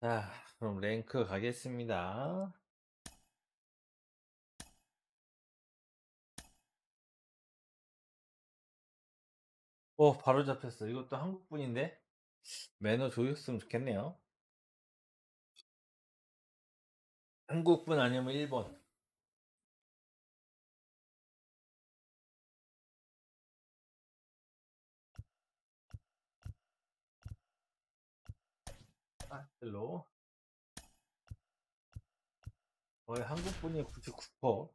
자, 그럼 랭크 가겠습니다. 오, 바로 잡혔어. 이것도 한국분인데? 매너 조였으면 좋겠네요. 한국분 아니면 일본. 아, 헬로. 거의 한국분이 99%.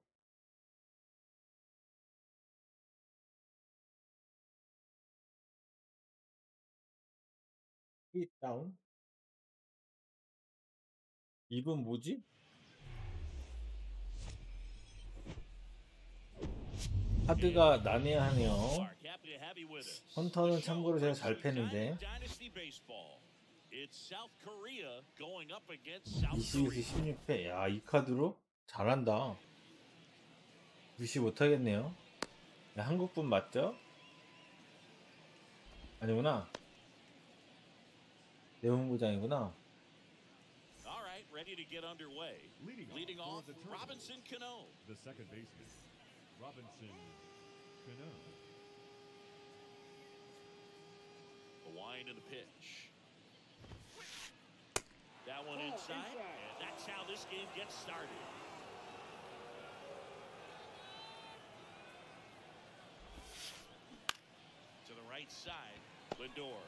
다운. 이분 뭐지? 카드가 난해하네요. 헌터는 참고로 제가 잘 패는데 22에서 16패 야 이 카드로 잘한다 무시 못하겠네요 야, 한국분 맞죠? 아니구나 내무부장이구나 ready to get underway. Leading, Leading off, off, Robinson Cano. the second baseman, Robinson Cano. The wind and the pitch. That one oh, inside, and that's how this game gets started. To the right side, Lindor.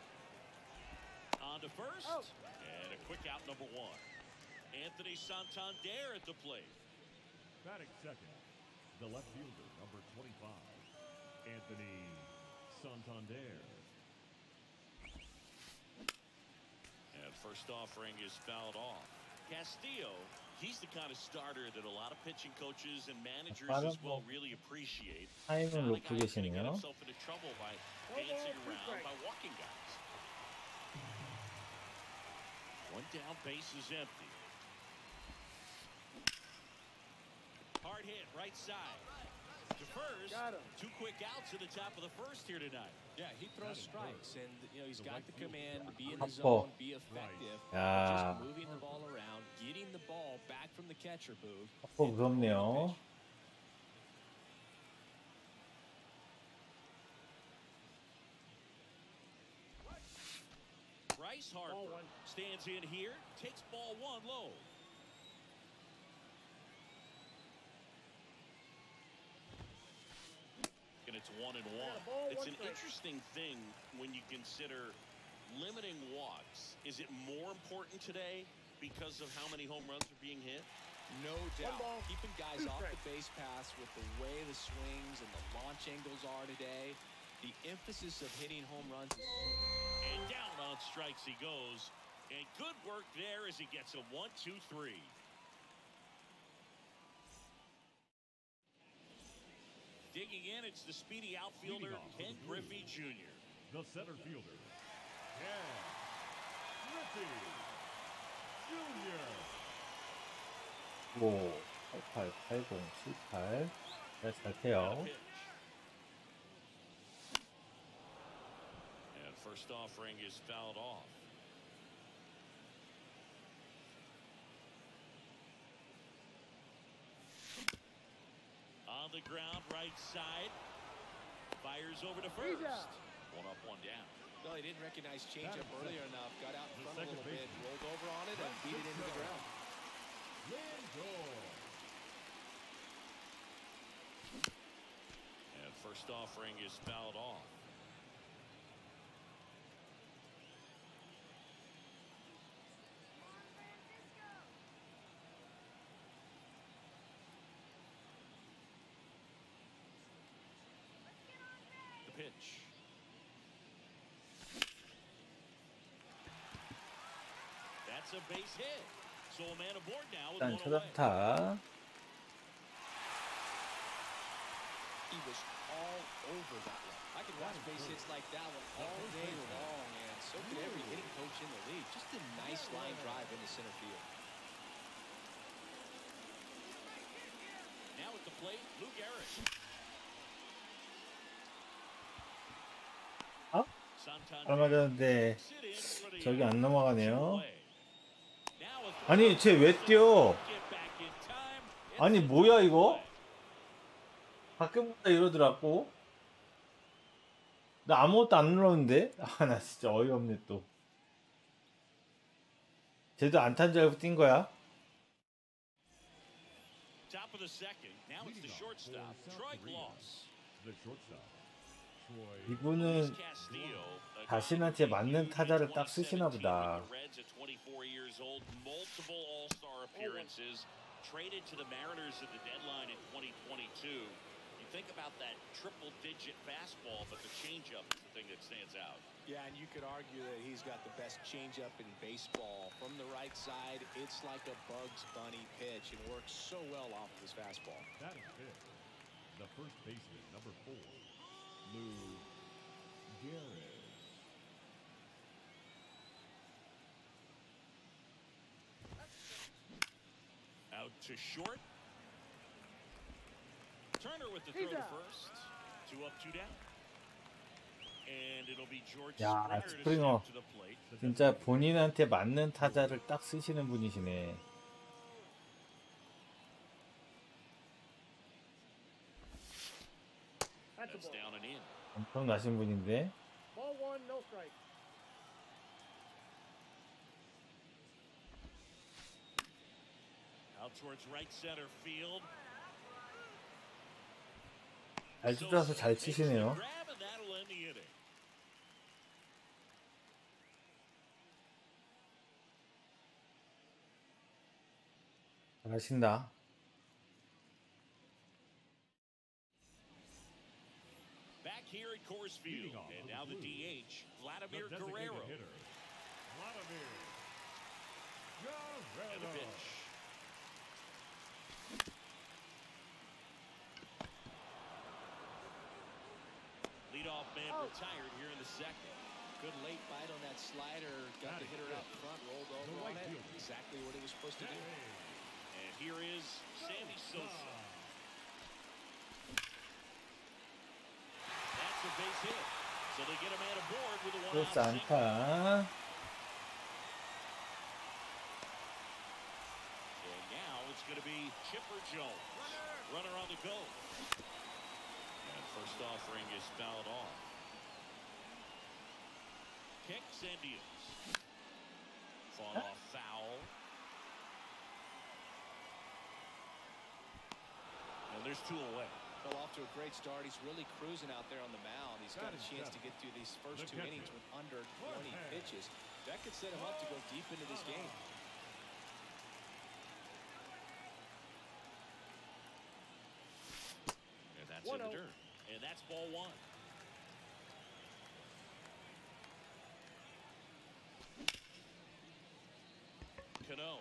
On to first, oh. and a quick out number one. Anthony Santander at the plate. Batting second, the left fielder, number 25, Anthony Santander. And first offering is fouled off. Castillo, he's the kind of starter that a lot of pitching coaches and managers as well really appreciate. 타임을 Not a 놓고 guy who's gonna get 계시네요 himself into trouble by dancing around by walking guys. One down, base is empty. Hard hit, right side. To first, two quick outs at the top of the first here tonight. Yeah, he throws strikes, and you know he's got the command to be in Up the ball. zone, be effective. 야 Just moving the ball around, getting the ball back from the catcher booth. 어 무섭네요 Bryce Harper stands in here, takes ball one low. One and one. It's an interesting thing when you consider limiting walks. Is it more important today because of how many home runs are being hit? No doubt. Keeping guys off the base pass with the way the swings and the launch angles are today. The emphasis of hitting home runs is And down on strikes he goes. And good work there as he gets a one, two, three. Digging in, it's the speedy outfielder, Leading off Ken with the Griffey Jr. The center fielder, Ken Griffey Jr. 뭐 88, 80, 78 네, 잘 And a 패요 pitch. And first offering is fouled off. The ground, right side. Fires over to first. One up, one down. no, he didn't recognize changeup Batting earlier enough. Got out in front a second little bit, rolled over on it, and beat it into the ground. Lindor. And first offering is fouled off. 일단 one away. 초단타 He was all over that one. I could watch base hits like that one all day long, and so could every hitting coach in the league. Just a nice line drive into center field. Now at the plate, Lou Gehrig. 어? Santander 잘 맞았는데 sit in for the 저기 안. 넘어가네요. 아니 쟤 왜 뛰어? 아니 뭐야 이거? 가끔마다 이러더라고. 나 아무것도 안 눌렀는데? 아 나 진짜 어이없네 또. 쟤도 안탄 줄 알고 뛴 거야? Top of the second. Now it's the shortstop, Troy. Gloss. The shortstop. 이분은 자신한테 맞는 타자를 딱 쓰시나 2017 보다. with the Reds at 24 years old, multiple All-Star appearances, traded to the Mariners at the deadline in 2022. You think about that triple-digit fastball, but the changeup is the thing that stands out. Yeah, and you could argue that he's got the best changeup in baseball. From the right side, it's like a Bugs Bunny pitch and works so well off of his fastball. That is it. The first baseman, number four, Lou Gehrig. Out to short. Turner with the throw to first. Two up, two down. And it'll be George 야, Springer to 스프링어. step to the plate. 진짜 본인한테 맞는 타자를 딱 쓰시는 분이시네. 엄청나신 분인데. 잘 찢어서 잘 치시네요. 잘하신다. Coors Field. And for the now the DH, Vladimir designated Guerrero. hitter, Vladimir And the pitch. Leadoff man oh. retired here in the second. Good late bite on that slider. Got Got the hitter out front, rolled over The on right it. Exactly what he was supposed to do. And here is Sammy Sosa. And now it's going to be Chipper Jones. Runner on the go. And first offering is fouled off. Kicks and deals. Fought off foul. And there's two away. Fell off to a great start. He's really cruising out there on the mound. He's got a That is chance to seven. get through these first The two catcher. innings with under 20 Jorge. pitches. That could set him up to go deep into this game. And that's in the 1-0. dirt. And that's ball one. Cano.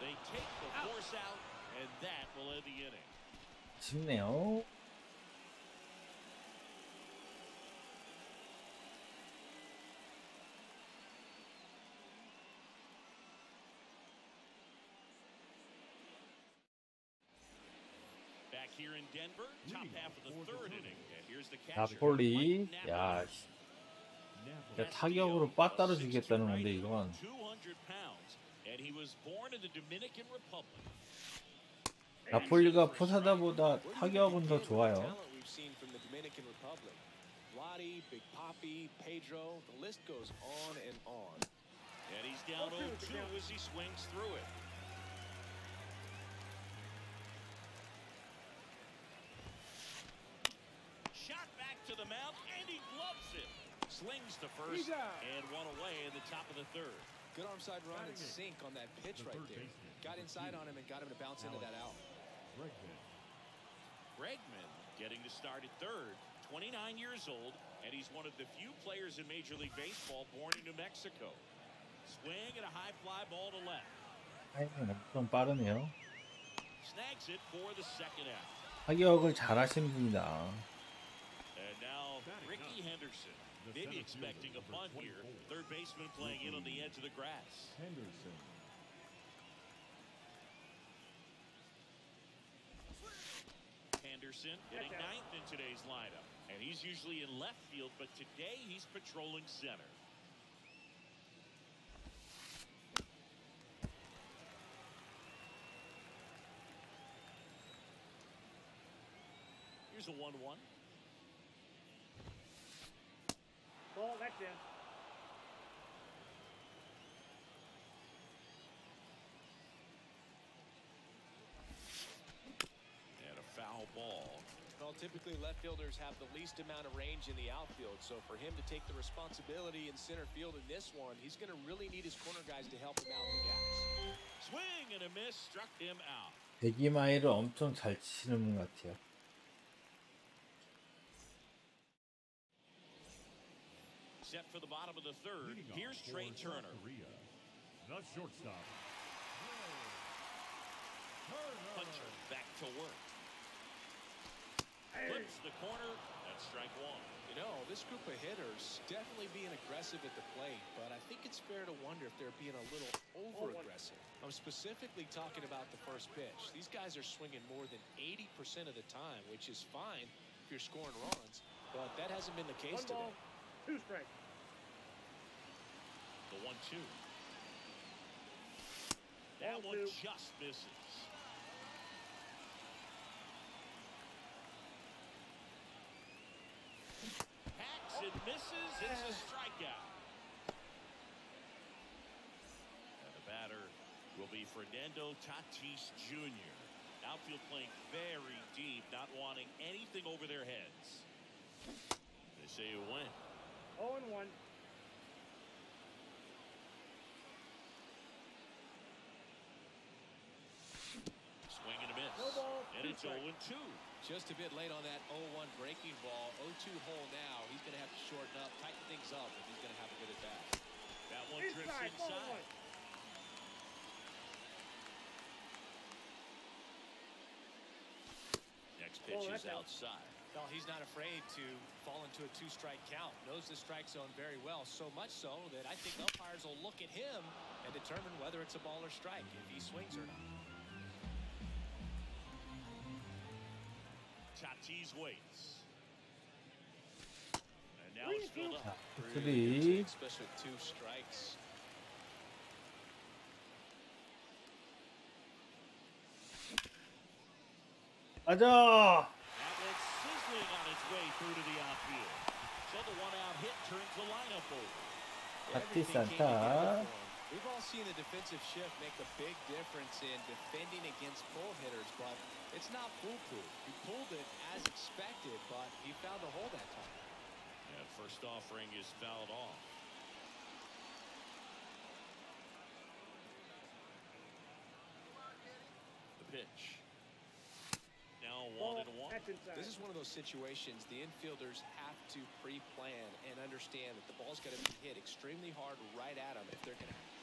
They take the force out, and that will end the inning. 쉽네요. 나폴리. Mike 야. 야, 타격으로 빠따로 주겠다는 건데 이건 200 pounds, and he was born in the Dominican Republic. 나폴리가 포사다보다 타격은 더 좋아요. Slings to first, He's out. and one away in the top of the third. Good arm side run and Batting it. sink on that pitch The right third there. baseman, Got number inside two. on him and got him to bounce into Alex. that out. Bregman. Bregman getting to start at third, 29 years old, and he's one of the few players in Major League Baseball born in New Mexico. Swing and a high fly ball to left. 타이밍 엄청 빠르네요. Snags it for the second out. 타격을 잘하시는 분이다. And now Rickey Henderson, maybe expecting a punt here. Third baseman playing in on the edge of the grass. Henderson. Henderson hitting ninth in today's lineup. And he's usually in left field, but today he's patrolling center. Here's a 1-1. Ball, that's in. And a foul ball. Well, typically left fielders have the least amount of range in the outfield, so for him to take the responsibility in center field in this one, he's going to really need his corner guys to help him out in the gaps. Swing and a miss struck him out. 대기마이를 엄청 잘 치는 것 같아요. Set for the bottom of the third. Leading Here's Trea Turner. Korea, the shortstop. Puncher back to work. Flips the corner. That's strike one. You know, this group of hitters definitely being aggressive at the plate, but I think it's fair to wonder if they're being a little oh, over aggressive. I'm specifically talking about the first pitch. These guys are swinging more than 80% of the time, which is fine if you're scoring runs, but that hasn't been the case One ball, today. two strikes. The one two. That one just misses. Hacks and misses. It's a strikeout. And the batter will be Fernando Tatis Jr. Outfield playing very deep, not wanting anything over their heads. They say you win. 0 and 1. Swing and a miss. No ball, And two it's 0 strikes. and 2. Just a bit late on that 0-1 breaking ball. 0-2 hole now. He's going to have to shorten up, tighten things up if he's going to have a good at bat. That one drifts Inside, ball inside. Next pitch that's is outside. Well, he's not afraid to fall into a two-strike count. Knows the strike zone very well, so much so that I think umpires will look at him and determine whether it's a ball or strike if he swings or not. Ortiz waits. And now it's filled up. To be. Especially two strikes. Ada. That's sizzling on its way through to the outfield. So the one out hit turns the lineup over. Everything came 안타. together for him. We've all seen the defensive shift make a big difference in defending against pull hitters, but it's not foolproof. He pulled it as expected, but he found a hole that time. And first offering is fouled off. The pitch. Now one and one. This is one of those situations the infielders have to pre-plan and understand that the ball's got to be hit extremely hard right at them if they're going to.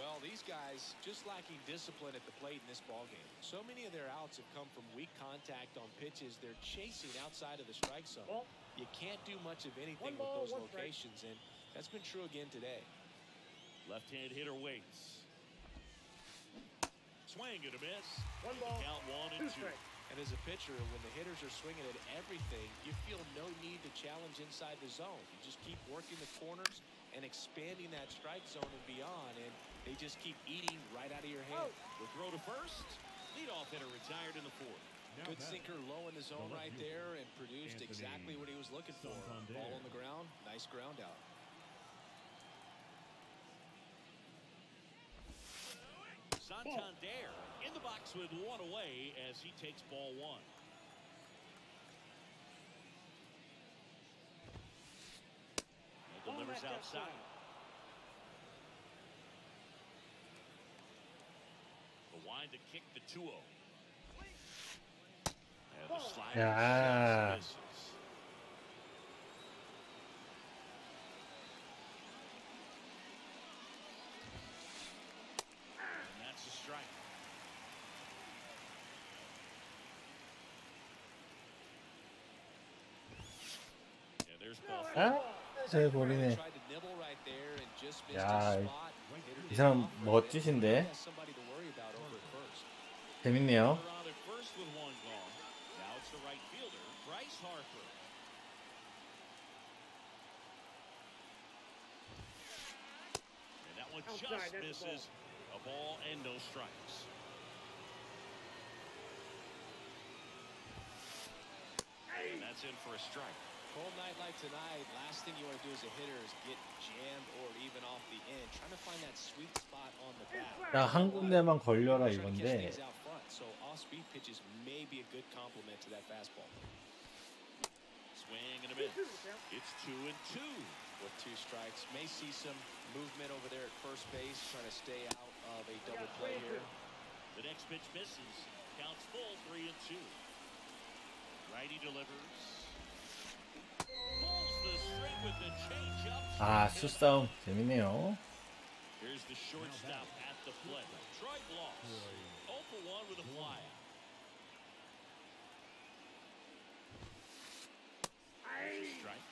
Well, these guys just lacking discipline at the plate in this ball game. So many of their outs have come from weak contact on pitches they're chasing outside of the strike zone. Ball, You can't do much of anything ball, with those one strike. locations, and that's been true again today. Left-hand hitter waits. Swing and a miss. one ball, Count one and two. strikes. And as a pitcher, when the hitters are swinging at everything, you feel no need to challenge inside the zone. You just keep working the corners and expanding that strike zone and beyond, and they just keep eating right out of your hand. Oh. The throw to first. Leadoff hitter retired in the fourth. Now Good sinker low in the zone the right there and produced Anthony exactly what he was looking for. Santander. Ball on the ground, nice ground out. Santander in the box with one away as he takes ball one. And Ball delivers back outside. outside. The wind to kick the 2 0. And the Ball. slider Yeah. just 저기 버리네. 야, 이 사람 멋지신데? 재밌네요. just misses a ball and no strikes. And that's in for a strike. Cold night like tonight, last thing you want to do as a hitter is get jammed or even off the end. Trying to find that sweet spot on the bat. 나 한 군데만 걸려라 Trying to catch 이건데 things out front, so off-speed pitches may be a good complement to that fastball. Swing and a miss. It's two and two. With two strikes, may see some movement over there at first base, trying to stay out of a double play here. The next pitch misses. Counts full, three and two. Righty delivers. 아 수싸움 재밌네요. Here's the shortstop at the plate. Troy Gloss. 0 for 1 with a flyout. Strike.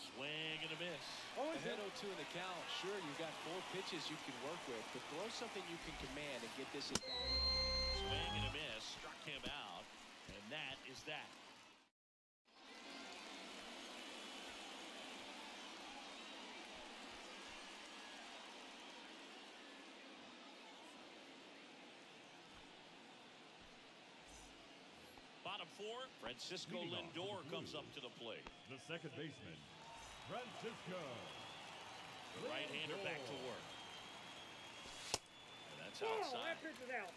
Swing and a miss. Oh, and Ahead two. 0-2 in the count. Sure, you've got four pitches you can work with, but throw something you can command and get this at bat. Swing and a miss. Struck him out. And that is that. Bottom four, Francisco Leading Lindor comes up to the plate. The second baseman, Francisco. The right-hander back to work. And that's Oh, outside. that pitch is out.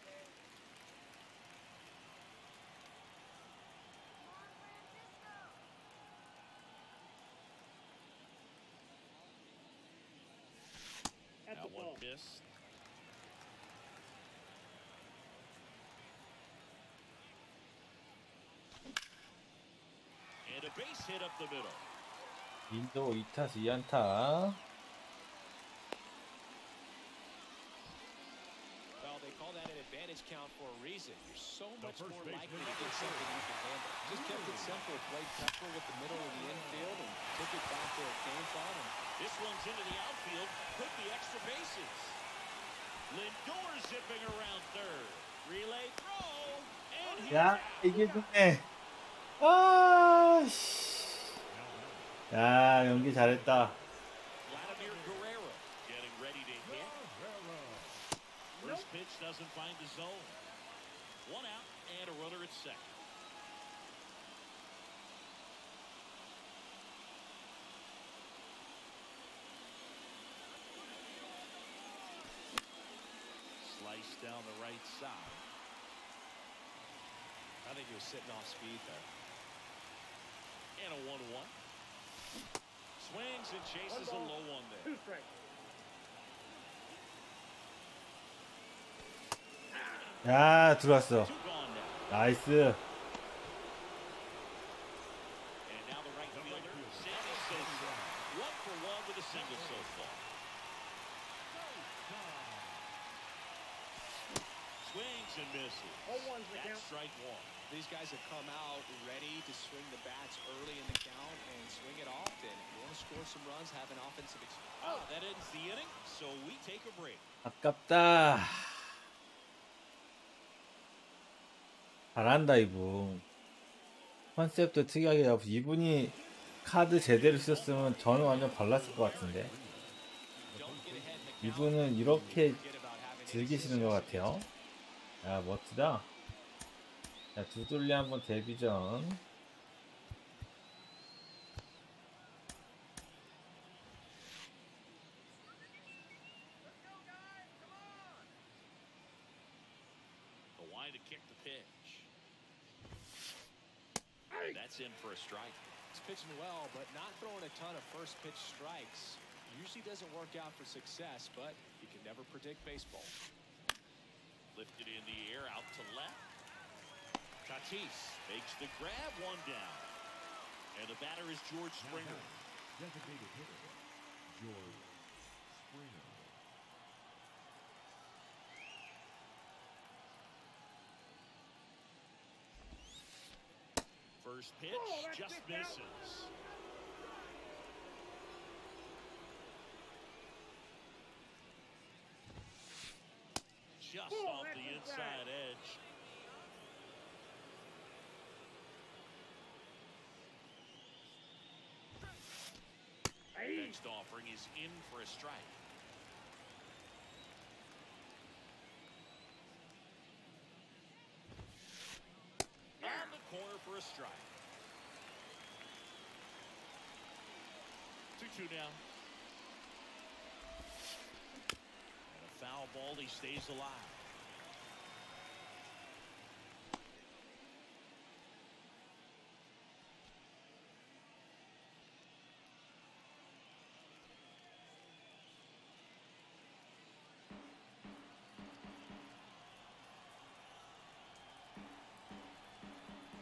That's That a one ball. missed. And a base hit up the middle. 인도 2타수 2안타. Well, they call that an advantage count for a reason. You're so The much first more baseman likely to is get something you can handle. Just kept it simple, played pepper with the middle of the infield, and took it back where it came from. And This one's into the outfield. Could be extra bases. Lindor zipping around third. Relay throw. And he's 야 out. 이게 좋네. 아 씨. 야 연기 잘했다. Vladimir Guerrero getting ready to hit. Guerrero. First pitch doesn't find the zone. One out and a runner at second. down the right side. I think he was sitting off speed there. And a 1 1. Swings and chases a One ball. low one there. Two strikes. 야 들어왔어. Two gone now. 나이스. 잘한다 이분. 컨셉도 특이하게 잡고 이분이 카드 제대로 썼으면 저는 완전 발랐을 것 같은데. 이분은 이렇게 즐기시는 것 같아요. 야 멋지다. 자 두둘리 한번 데뷔전. Well, but not throwing a ton of first pitch strikes. Usually doesn't work out for success, but you can never predict baseball. Lifted in the air out to left. Tatis makes the grab one down. And the batter is George Springer. Designated hitter, George Springer. First pitch Oh, just misses. Just Oh, off the inside. inside edge. Hey. Next offering is in for a strike. Corner for a strike. 2 2 now. And a foul ball, he stays alive.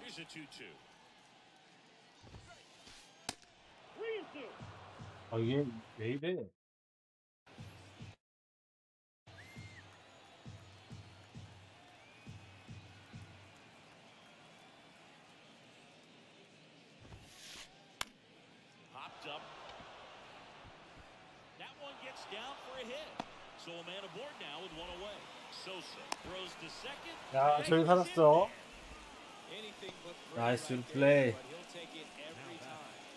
Here's a 2 2. Three and two. 아 이게 왜 이래? Popped up. That one gets down for a hit. So a man aboard now with one away. Sosa throws to second. 야 and 저기 he's in 살았어. Anything but great Nice right good play.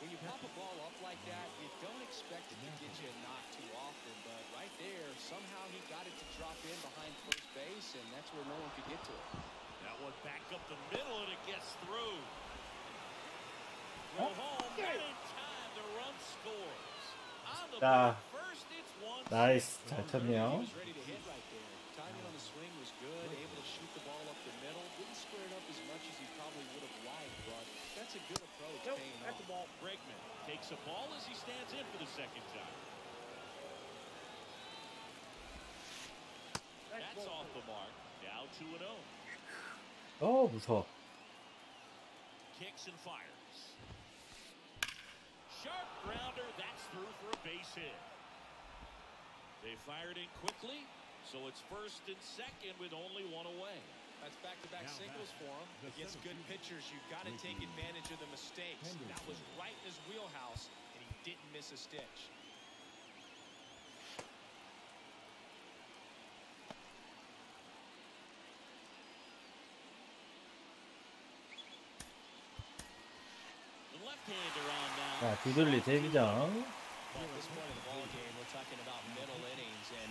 when you pop a ball up like that, you don't expect it to get you a knock too often. But right there, somehow he got it to drop in behind first base, and that's where no one could get to it. That one back up the middle, and it gets through. Home right in time. The run scores. On the uh, first, it's one. Nice. That took me out. Timing on the swing was good, That's a good approach. Nope, that's off. the ball. Bregman takes a ball as he stands in for the second time. That's, that's off the mark. Now 2 0. Oh, it was hot. Kicks and fires. Sharp grounder. That's through for a base hit. They fired in quickly, so it's first and second with only one away. That's back-to-back Now singles back. for him. The Against good 17. pitchers, you've got to take advantage of the mistakes. That was right in his wheelhouse, and he didn't miss a stitch. The left-hander on now. 자 두들리 데뷔장. Well, at this point in the ball game, we're talking about middle innings, and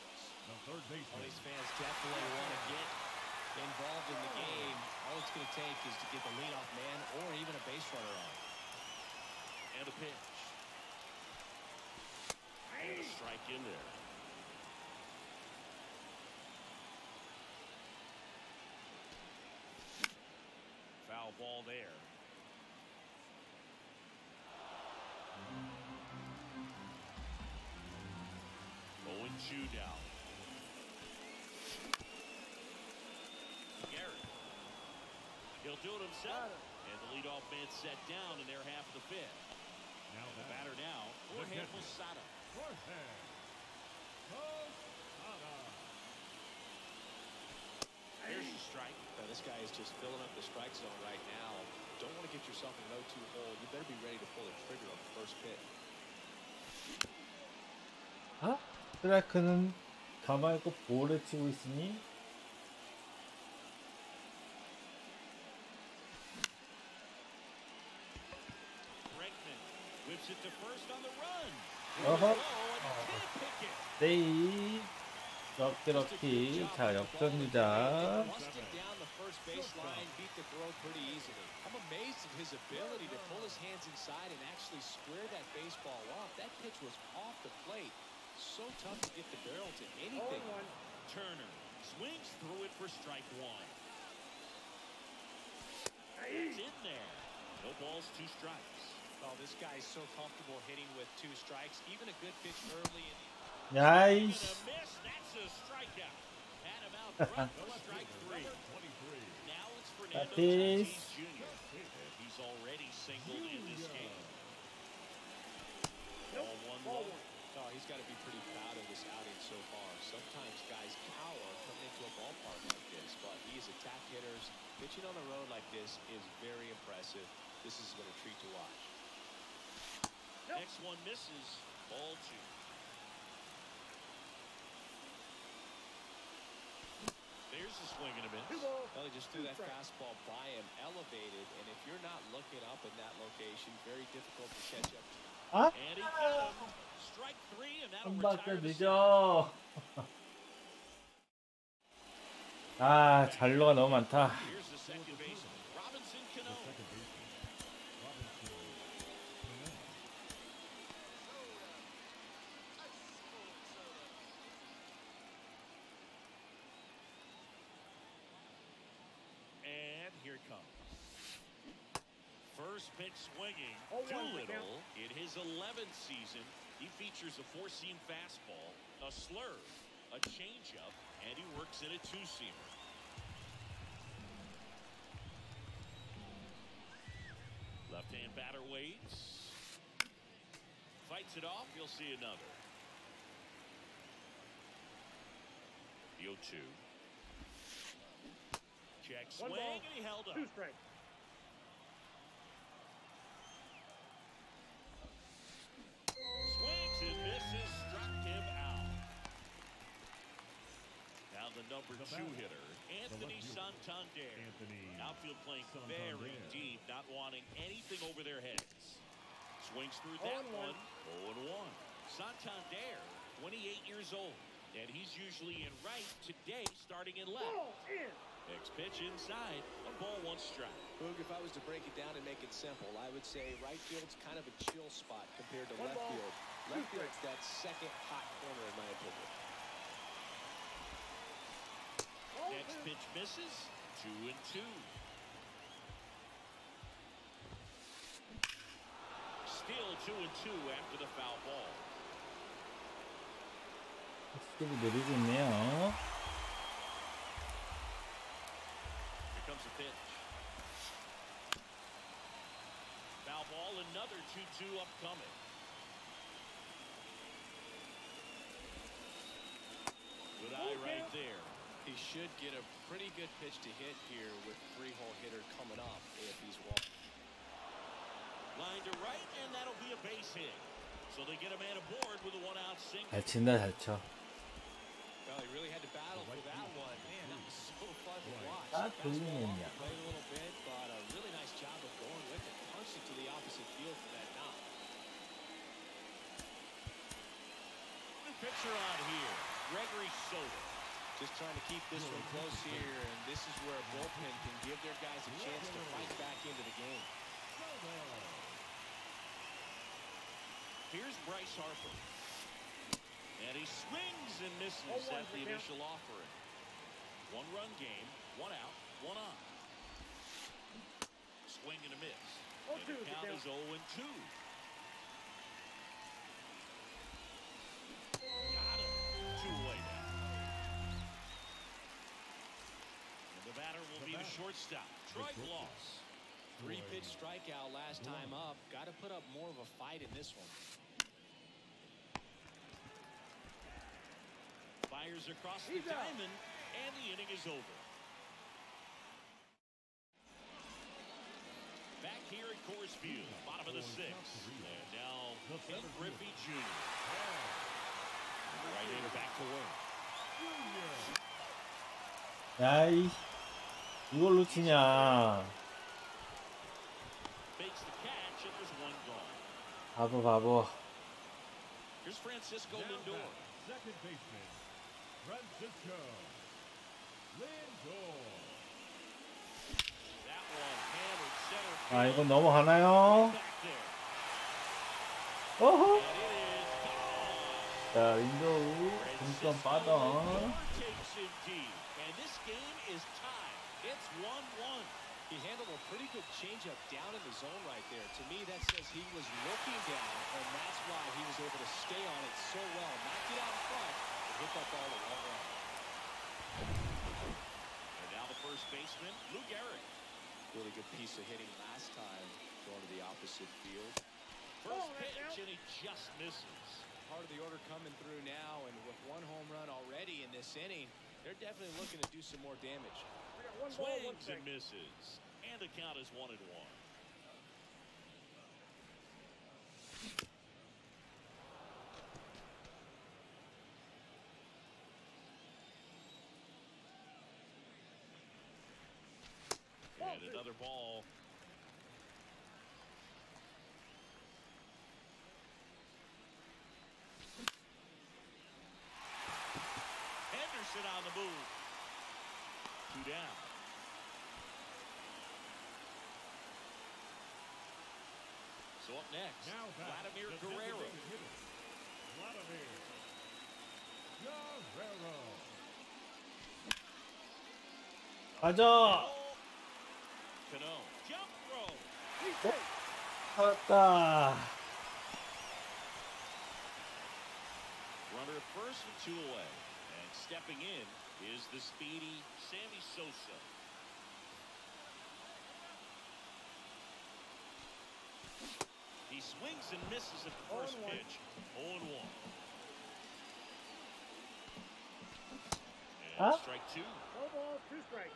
The third Well, baseman. these fans definitely want to get involved in the game. All it's going to take is to get the leadoff man or even a base runner on. And a pitch. And a strike in there. Foul ball there. Owen Chu now. He'll do it himself. And the leadoff man set down in their half of the fifth. Now The back. batter now, The Jorge catcher. Posada. Jorge Posada. Here's the strike. Now, this guy is just filling up the strike zone right now. Don't want to get yourself in an 0-2 hole. You better be ready to pull the trigger on the first pitch. 아? 스트라이크는 가만히 있고 볼을 치고 있으니 run. Uh-huh. Low, and he can't pick it. 세이 럭키 럭키 자 역전주자 Busted down the first baseline, beat the throw pretty easily. I'm amazed at his ability to pull his hands inside and actually square that baseball off. That pitch was off the plate. So tough to get the barrel to Oh, anything. one. Turner swings through it for strike one. Hey. It's in there. No balls, two strikes. Oh, this guy's so comfortable hitting with two strikes. Even a good pitch early. nice. that is. He's already singled in this game. Nope. Oh, he's got to be pretty proud of this outing so far. Sometimes guys cower coming into a ballpark like this, but he's attack hitters pitching on the road like this is very impressive. This is going to treat to watch. Next one misses. Ball two. There's a swing and a miss. Two balls. Well, he just threw Two that strikes. fastball by him, elevated, and if you're not looking up in that location, very difficult to catch up. 아? And he got him. Strike three, and that'll 한 retire 바퀴 the 늦어. 아, 잔로가 너무 많다. His 11th season. He features a four-seam fastball, a slurve, a changeup, and he works in a two-seamer. Left-hand batter waits. Fights it off. You'll see another. The 0-2. Check swing, and he held up. Two strikes. The number The two hitter, Anthony Santander. Anthony Outfield playing Santander. very deep, not wanting anything over their heads. Swings through that Oh, and one. one, 0 and 1. Santander, 28 years old, and he's usually in right today, starting in left. Ball in. Next pitch inside, a ball, one strike. Boog, if I was to break it down and make it simple, I would say right field's kind of a chill spot compared to One left ball. field. Left field's that second hot corner, in my opinion. Ball Next two. pitch misses, two and two. Still two and two after the foul ball. 스텝이 느리고 있네요. Here comes a pitch. Foul ball, another 2-2 upcoming. Good eye right there. He should get a pretty good pitch to hit here with three-hole hitter coming up if he's walking. Line to right, and that'll be a base hit. So they get a man aboard with a one-out single. 잘 친다, 잘 쳐. Well, he really had to battle for that one. Man, that was so fun to watch. 아, Fastball 돌리느냐. Played a little bit, but a really nice job of going with it. Punched it to the opposite field for that knock. The pitcher on here, Gregory Soto. Just trying to keep this one close here, and this is where a bullpen can give their guys a chance to fight back into the game. Here's Bryce Harper. And he swings and misses at the initial offering. One run game, one out, one on. Swing and a miss. And the count count. is 0 and 2. Shortstop, Troy Gloss. Three-pitch strikeout last time up. Got to put up more of a fight in this one. Fires across the diamond, and the inning is over. Back here at Coors Field, bottom of the sixth. And now Ken Griffey Jr. Right in back to work. 야 이걸 놓치냐? 바보 바보. 아 이건 넘어가나요? 어허! 자 린도우 동점 빠던 Lindor takes it deep. And this game is tied. It's 1-1. He handled a pretty good changeup down in the zone right there. To me, that says he was looking down, and that's why he was able to stay on it so well. Not get out in front, but hit that ball the long way. And now the first baseman, Lou Gehrig. Really good piece of hitting last time, going to the opposite field. First Oh, that's pitch, out. and he just misses. Part of the order coming through now, and with one home run already in this inning, they're definitely looking to do some more damage. One ball, Swings and misses. And the count is one and one. And another ball. Henderson on the move. Two down. So up next, Now back, Vladimir the Guerrero. designated hitter, Vladimir Guerrero. 가자. Cano. Jump throw. He's safe. 살았다. Runner at first and two away. And stepping in is the speedy Sammy Sosa. Swings and misses at the Oh, first and one. pitch. 0 and 1. And Huh? strike two. No ball, two strikes.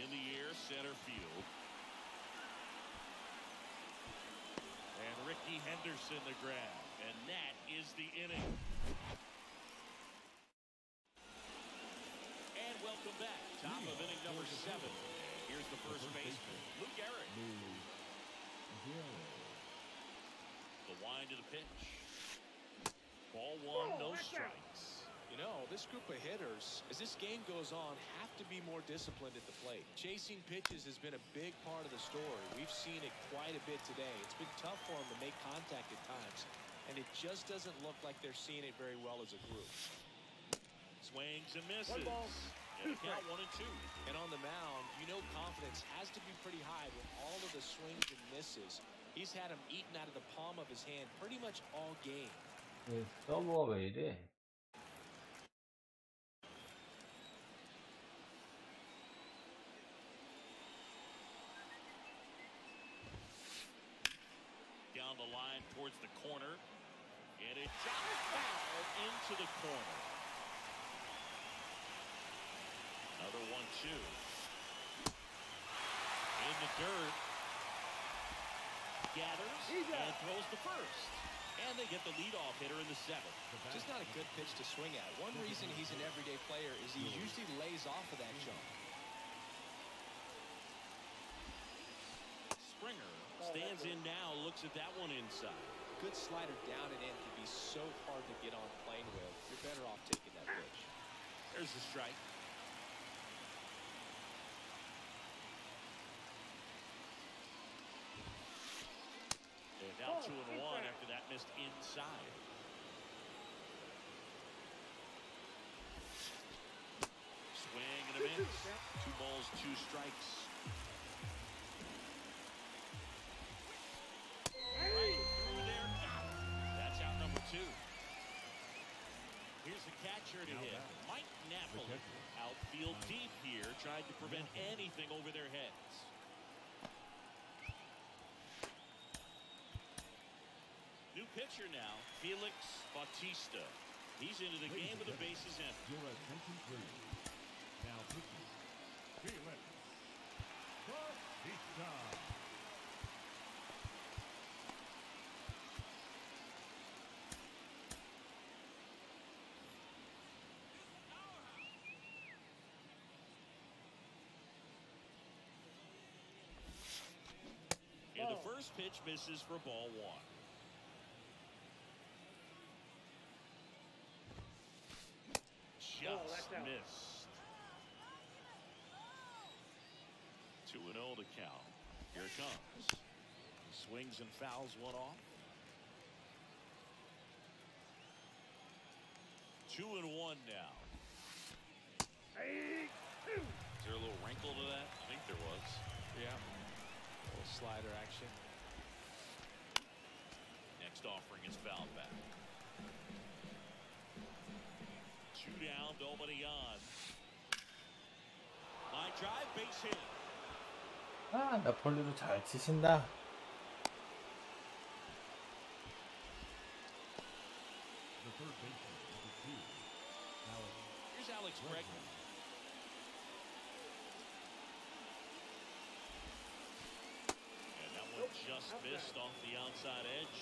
In the air, center field. And Rickey Henderson the grab. And that is the inning. And welcome back. Top of inning number seven. And here's the first uh-huh. baseman, Lou Gehrig. Lou Gehrig. The wind to the pitch. Ball one, Oh, no that's out. strikes. You know, this group of hitters, as this game goes on, have to be more disciplined at the plate. Chasing pitches has been a big part of the story. We've seen it quite a bit today. It's been tough for them to make contact at times, and it just doesn't look like they're seeing it very well as a group. Swings and misses. One ball, And two the count strikes. one and two. And on the mound, you know confidence has to be pretty high with all of the swings and misses. He's had them eaten out of the palm of his hand pretty much all game. 왜 서버가 왜 이래? down the line towards the corner. And it drops foul into the corner. Another one, two. In the dirt. Gathers and throws the first. And they get the leadoff hitter in the seventh. Just not a good pitch to swing at. One reason he's an everyday player is he usually lays off of that jump. Springer stands in now, looks at that one inside. Good slider down and in can be so hard to get on plane with. You're better off taking that pitch. There's the strike. And now Oh, two and big one after that missed inside. Swing and a Two, two, miss. Two balls, two strikes. Right through there. That's out number two. Here's the catcher to hit. Mike Napoli. catcher. Outfield deep here, trying to prevent anything over their heads. New pitcher now, Felix Bautista. He's into the Ladies game with the bases empty. Your attention, please. Now pitching. Felix Bautista. And the oh. first pitch misses for ball one. Just Oh, that's out. missed. 2 and 0 to count. Here it comes. Swings and fouls one off. 2 and 1 now. Is there a little wrinkle to that? I think there was. Yeah. A little slider action. Next offering is fouled back. Two down, nobody on. Line drive, base hit. 아 나폴리도 잘 치신다. The third baseman, number two, Alex Here's Alex Bregman. And that one just missed off the outside edge.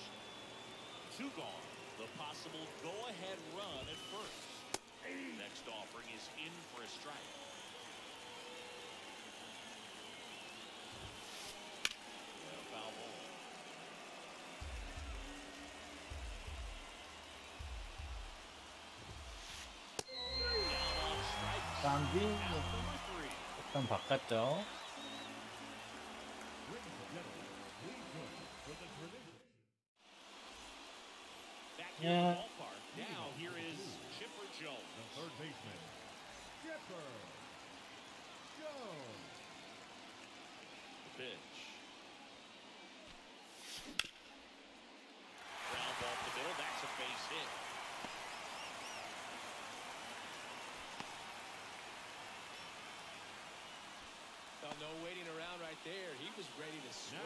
Two gone. The possible go-ahead run at first. Next offering is in for a strike. 일단 바꿨죠. Ladies and gentlemen, please join us for the tradition. Back here Yeah. in the ballpark. Now here is Chipper The Jones. third baseman, Chipper Jones. The pitch. Ground ball to the middle. That's a base hit. Well, no waiting around right there. He was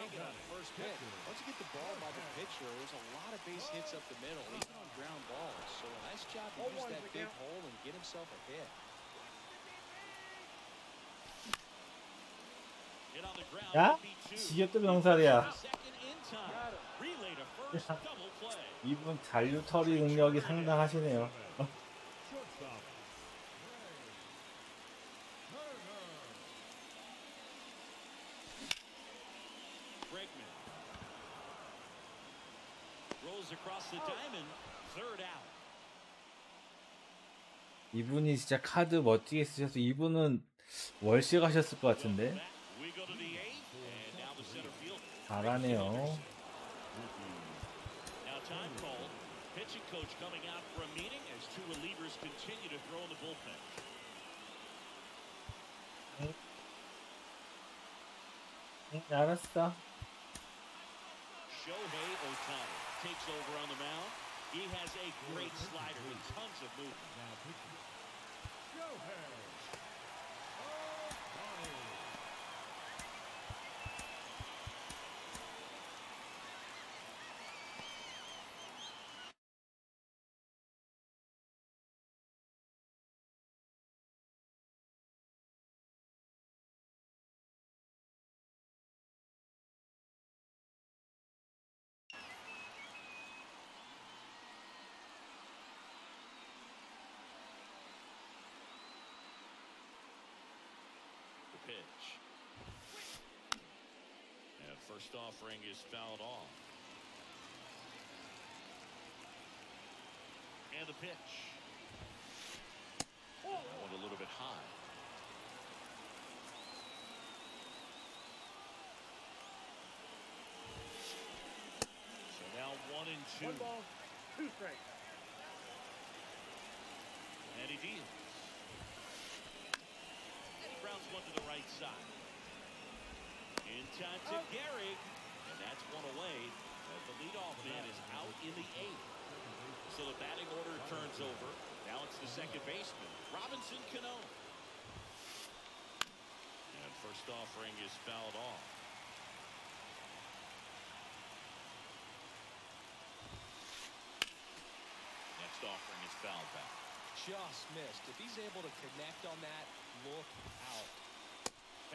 it on the first pitch. Once you get the ball by the pitcher, there's a lot of base hits up the middle, even on ground balls. So a nice job to Oh, use that big hole and get himself a hit. 야? Double play. 이분 잔류 처리 능력이 상당하시네요. 이분이 진짜 카드 멋지게 쓰셔서 이분은 월시 가셨을 것 같은데 잘하네요 응. 응, 알았어 takes over on the mound. He has a great slider and tons of movement. Now pitching, Shohei Ohtani. The pitch. And first offering is fouled off. And the pitch. Oh. That one a little bit high. So now one and two. One ball, two strikes. And he deals. And he grounds one to the right side. In time to oh. Gehrig. And that's one away. As the leadoff man is out in the eighth. So the batting order turns over. Now it's the second baseman, Robinson Cano. And first offering is fouled off. Next offering is fouled back. Just missed. If he's able to connect on that, look out.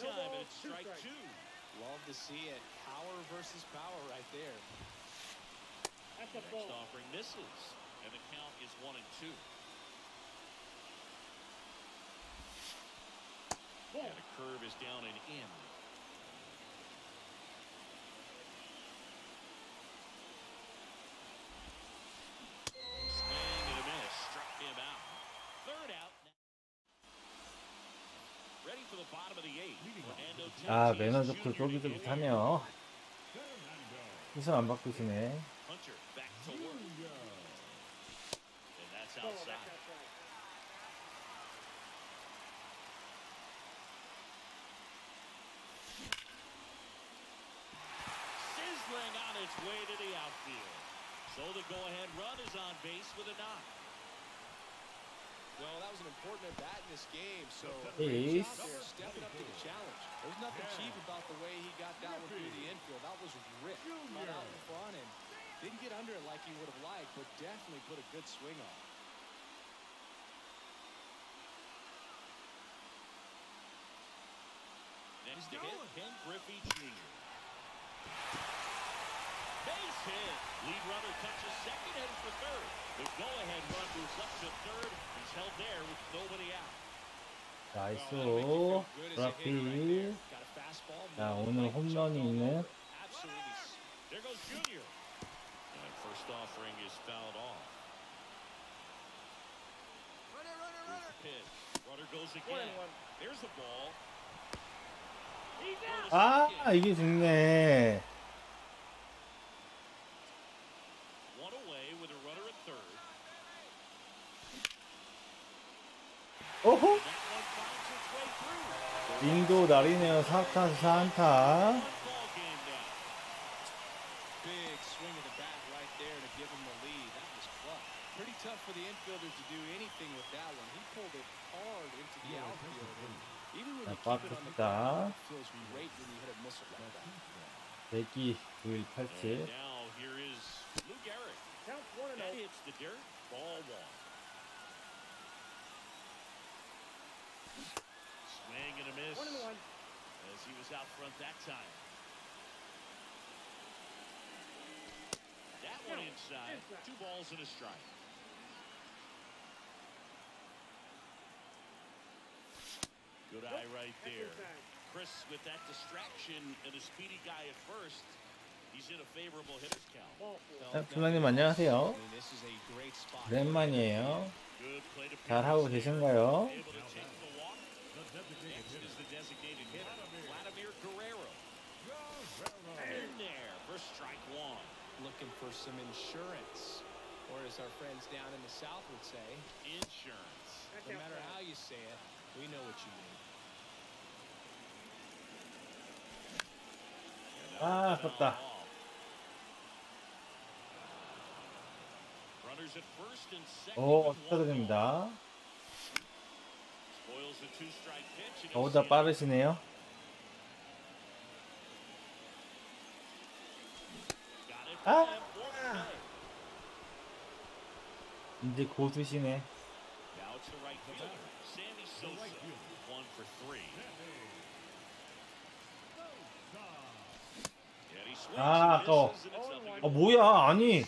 time, and it's strike two. Love to see it. Power versus power right there. That's a Next ball. offering misses, and the count is one and two. And the curve is down and in. 아 매너 좋고 Jr. 쫄깃 to hit. 쫄깃하네요. 희선 안 바꾸시네. Oh, way to the outfield. So the go-ahead run is on base with a knock. Well, that was an important at bat in this game, so Ace. great job there, stepping up to the challenge. There's nothing cheap about the way he got that one through the infield. That was ripped right out in front and didn't get under it like he would have liked, but definitely put a good swing on. it. Next to hit, Ken Griffey Jr. Base hit. Lead runner touches second, headed for third. The go-ahead run moves up to third. He's held there with nobody out. 나이스. Well, that'll make you feel good as a hitter right 브라피. there. Got a fastball, 자 middle 오늘 leg, 홈런이 jumped all 있는 over. Absolutely s- There goes Junior. And first offering is fouled off. Runner, runner, Here's the pitch. Runner goes One again. and one. There's the ball. He's Go out. to 아 second. 이게 죽네. 오호! 링도 날이네요. 4타수 4안타. Pretty tough for the infielders to do anything with that one. He pulled it hard into the outfield. Even when you keep it on the ground, it feels great when you hit a missile like that. 102, 917. Was out front that time. That one inside. Two balls and a strike. Good eye right there. Chris with that distraction and a speedy guy at first. He's in a favorable hitter's count. 자, 플라님 안녕하세요. 오랜만이에요. Good plate 잘 하고 계신가요? Able to take the walk. Next is the designated hitter, Vladimir Guerrero. In there for strike one. Looking for some insurance. Or as our friends down in the South would say, Insurance. That's no matter outside. how you say it, we know what you mean. And that 아, one fouled 아깝다. off. Runners at first and second 오, with one 축하드립니다. 저보다 빠르시네요. 아! 이제 고수시네. 아, 아까워. 아, 뭐야. 아니.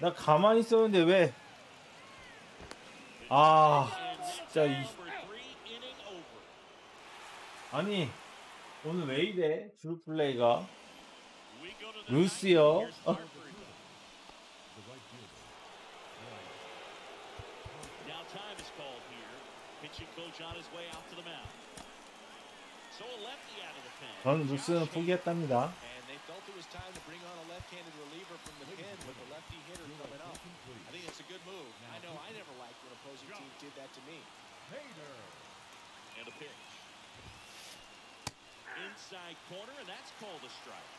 나 가만히 있었는데 왜. 아, 진짜. 이... 아니 오늘 왜 이래? 줄 플레이가. 루시요? 어. 저는 루스는 포기했답니다. Inside corner, and that's called a strike.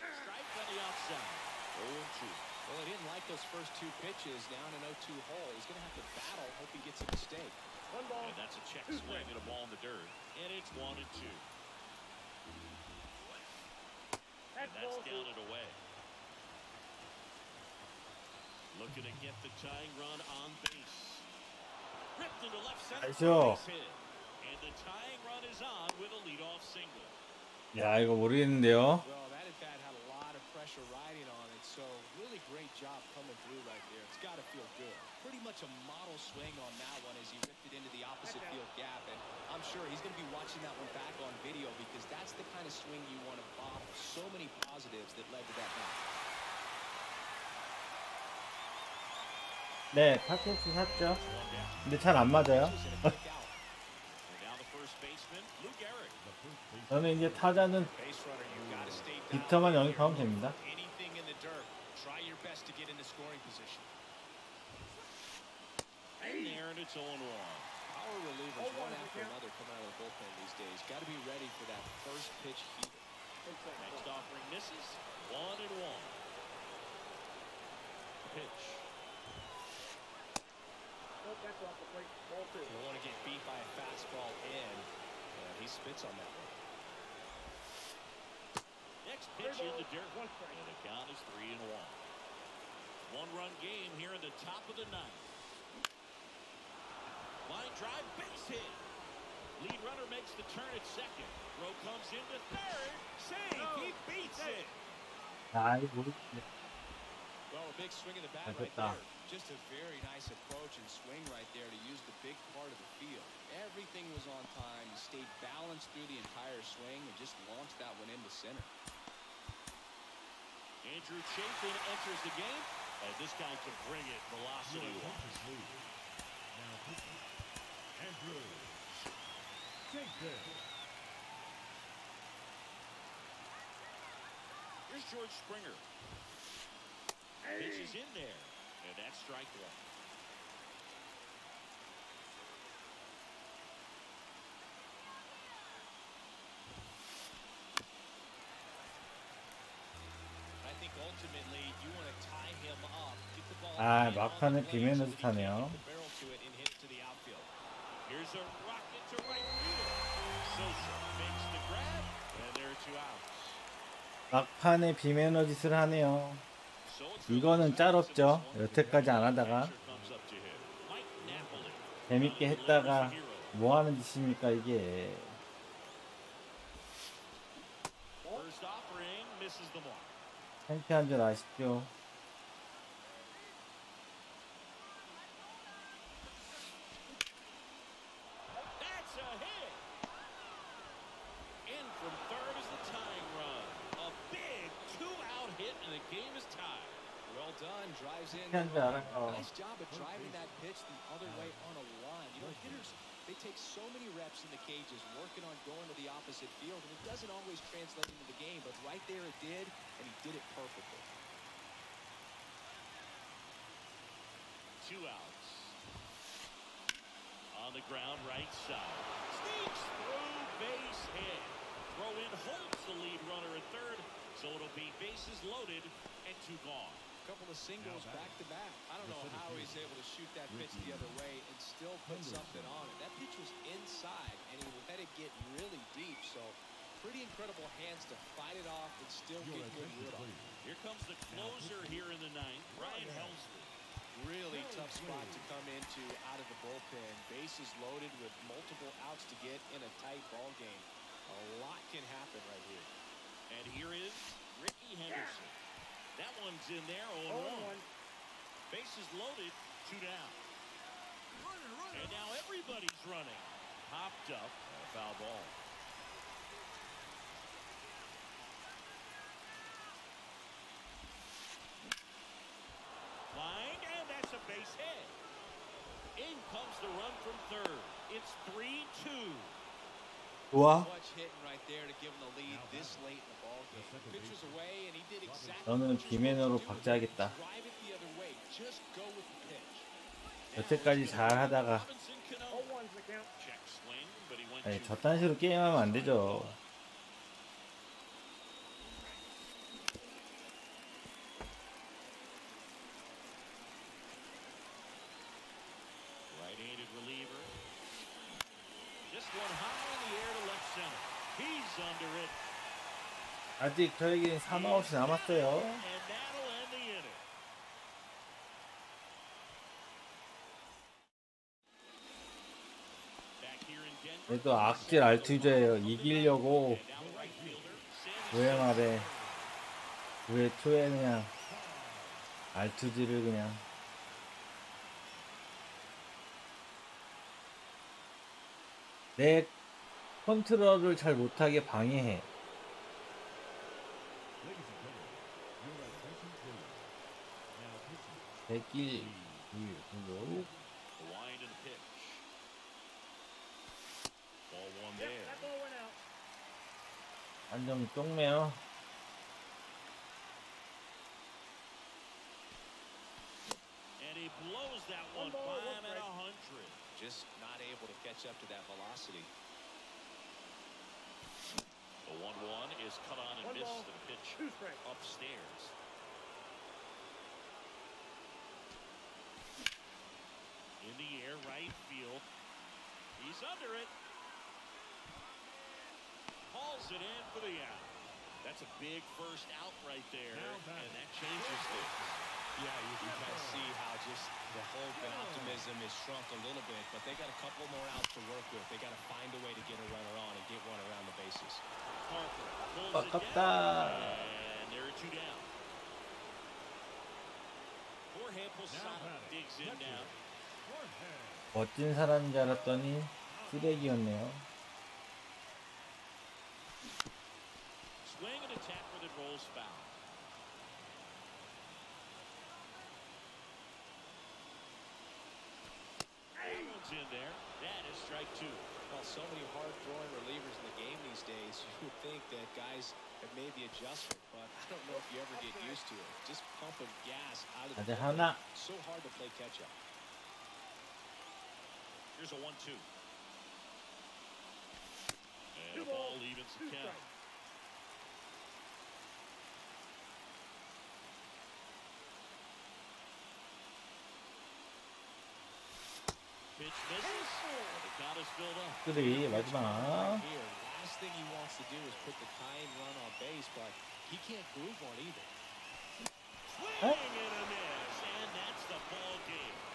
Strike on the outside. 0-2. Well, he didn't like those first two pitches down an 0-2 hole. He's going to have to battle. Hope he gets a mistake. One ball. And that's a check swing and a ball in the dirt. And it's one and two. That's And that's two. down and away. Looking to get the tying run on base. Ripped into left center. 나이스. for a base hit. And the tying run is on with a leadoff single. 야 이거 모르겠는데요. Well, that at bat had a lot of pressure pressure riding on it. So really great job coming through right there. It's got to feel good. Pretty much a model swing on that one as he ripped it into the opposite field gap. And I'm sure he's going to be watching that one back on video because that's the kind of swing you want to bottle. So many positives that led to that knock. 네, 타켓스 샀죠. 근데 잘 안 맞아요. 저는 이제 타자는 빅터만 영입하면 됩니다. Next offering misses. One and one. Pitch. Both guys off the plate. Ball two. You want to get beat by a fastball in. Yeah, he spits on that one. Next pitch in the dirt. One strike. And the count is three and one. One-run game here in the top of the ninth. Line drive, base hit. Lead runner makes the turn at second. Rowe comes into third. Save. Oh, he beats it. I a big swing of the bat right there. Just a very nice approach and swing right there to use the big part of the field. Everything was on time. He stayed balanced through the entire swing and just launched that one into center. Andrew Chafin enters the game. And this guy can bring it velocity wise. attention, please. Now pitching. Andrew. Chafin. Here's George Springer. Pitch is in there. And that's strike one. 아 막판에 비면에서 타네요 막판에 비매너짓을 하네요 이거는 짤없죠. 여태까지 안 하다가. 재밌게 했다가 뭐 하는 짓입니까 이게. 창피한 줄 아시죠? Nice job of driving that pitch the other way on a line. You know, hitters, they take so many reps in the cages, working on going to the opposite field, and it doesn't always translate into the game, but right there it did, and he did it perfectly. Two outs. On the ground, right side. Sneaks through, base hit. Throw in holds the lead runner at third, so it'll be bases loaded and two gone. Couple of singles back to back. I don't know how he's able to shoot that pitch the other way and still put something on it. That pitch was inside, and he let it get really deep. So pretty incredible hands to fight it off and still get good attention, wood on it. Here comes the closer here in the ninth, Ryan Helsley. Really tough spot to come into out of the bullpen. Bases loaded with multiple outs to get in a tight ball game. A lot can happen right here. And here is Rickey Henderson. That one's in there, 0 Oh, 1. one. Bases loaded, two down. And now everybody's running. Popped up, foul ball. Flying, and that's a base hit. In comes the run from third. It's 3-2. 좋아. 너는 비맨으로 박자하겠다. 여태까지 잘하다가 아니 저딴 식으로 게임하면 안 되죠. 아직 저에게는 3아웃이 남았어요. 그래도 악질 알투저예요. 이기려고 조용하래. 왜 초에 그냥 R2G를 그냥 내 컨트롤을 잘 못하게 방해해. できるよ。Blind and pitch. Ball one there. Yep, that ball went out. Anh đừng trúng mèo. And he blows that one, by him at a 100. Just not able to catch up to that velocity. The 1-1 is cut on and one missed ball, the pitch upstairs. He's under it. Hauls it in for the out. That's a big first out right there, Now back. and that changes things. Yeah, you can kind of see how just the hope and optimism is shrunk a little bit, but they got a couple more outs to work with. They got to find a way to get a runner on and get one around the bases. Harper pulls it 아깝다. down, and there are two down. Jorge Posada batting, digs in catcher. now. Jorge. 멋진 사람인 줄 알았더니 쓰레기였네요. Swing and attack with it rolls foul. That one's in there. That is strike two. Well, so many hard-throwing relievers in the game these days, you would think that guys have made the adjustment, but I don't know if you ever get used to it. Just pumping gas out of the 아직 bullpen. 하나. So hard to play catch-up. Here's a one-two. Ball evens the count. strikes. Pitch misses. The count is filled up. 쓰리 마지막. Here, last thing he wants to do is put the tying run on base, but he can't groove one either. Swing and a miss. And that's the ball game.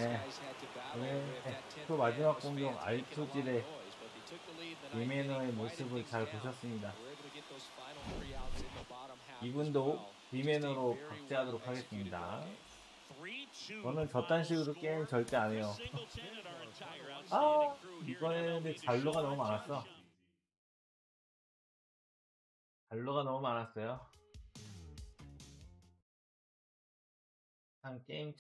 네. guys had to battle 네. with that 10th 또 man 마지막 공격 알투질의 리메너의 모습을 잘 보셨습니다. 이분도 리메너로 박제하도록 하겠습니다. 저는 저딴 식으로 게임 절대 안 해요. 아, 이번에는 잘로가 너무 많았어. 잘로가 너무 많았어요. 참 게임